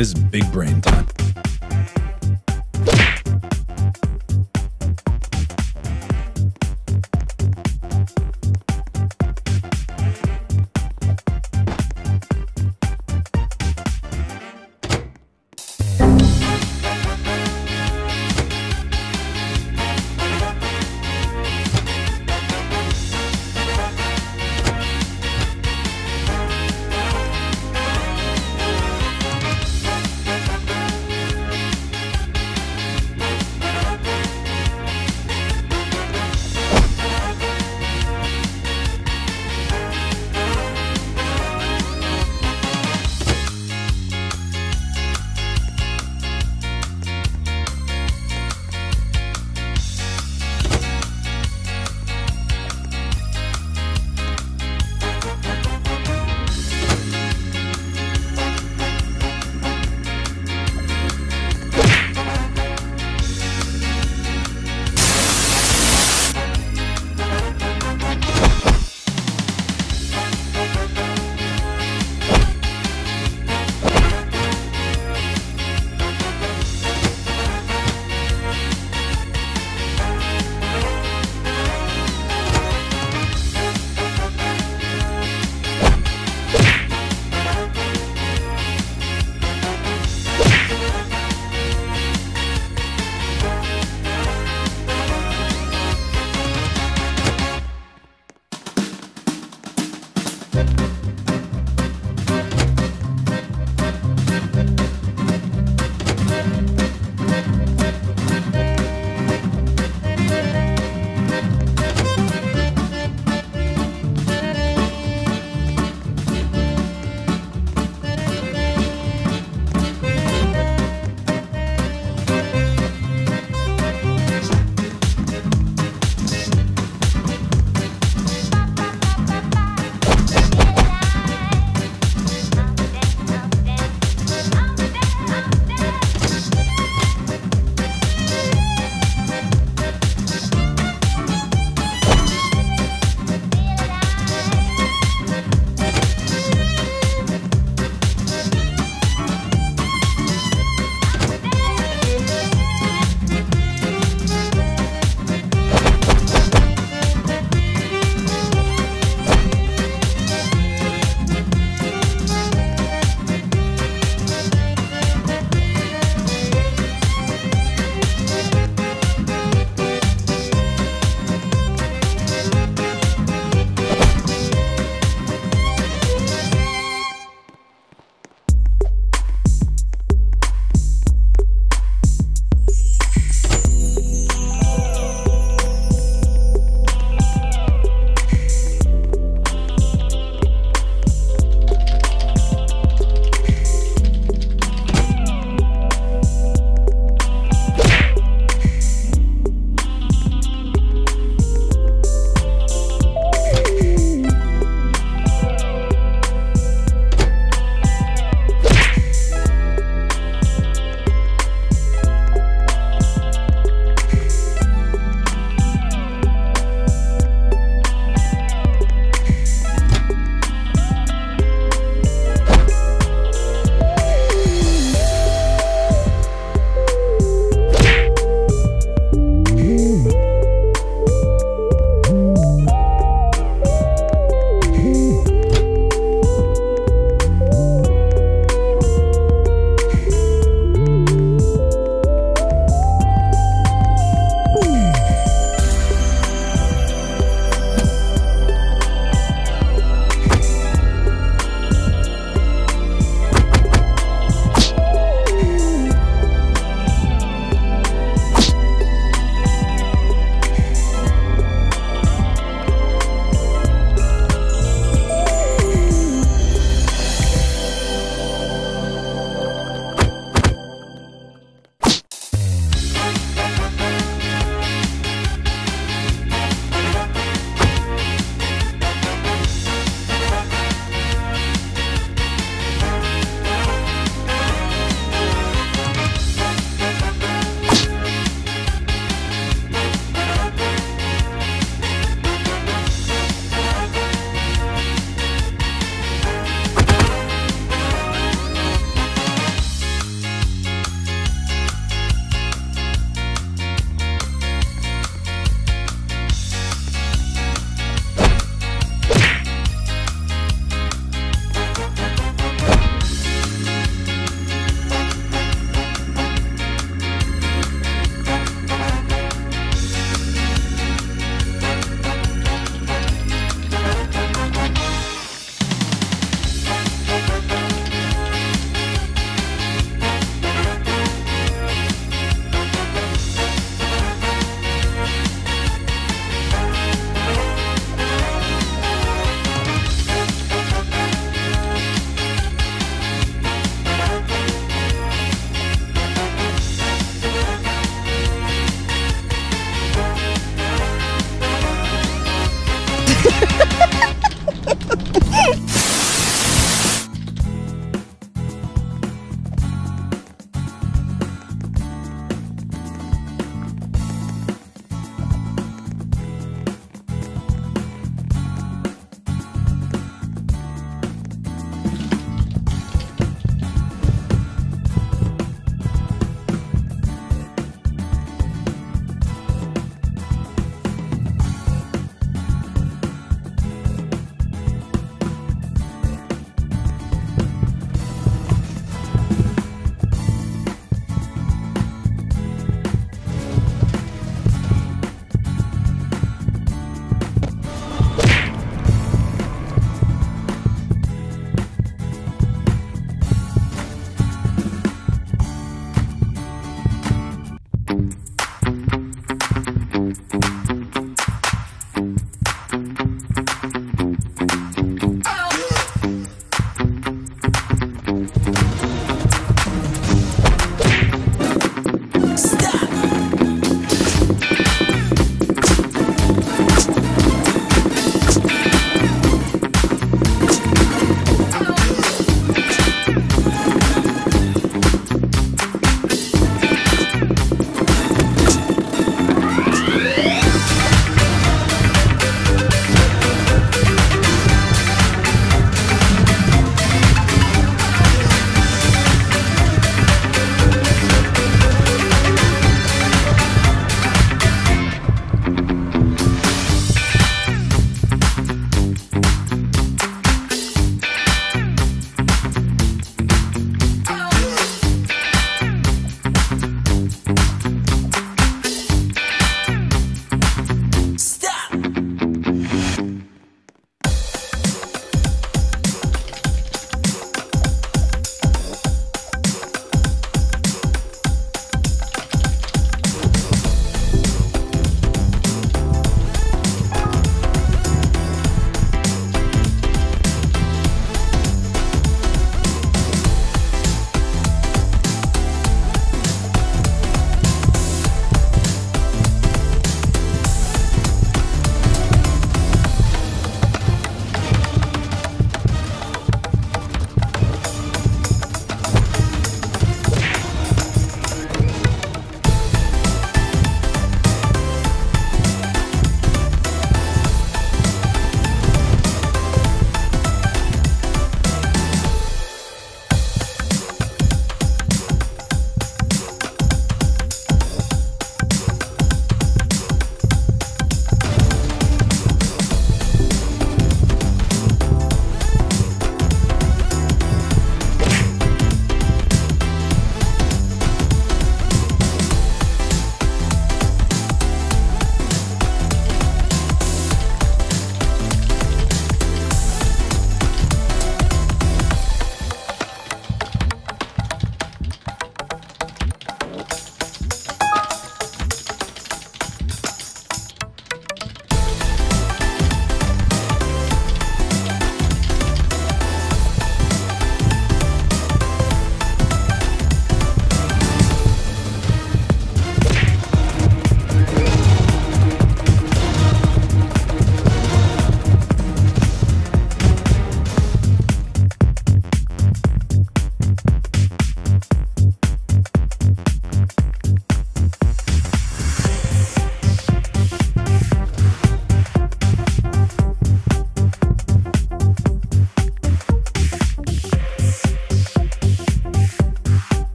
This is big brain time.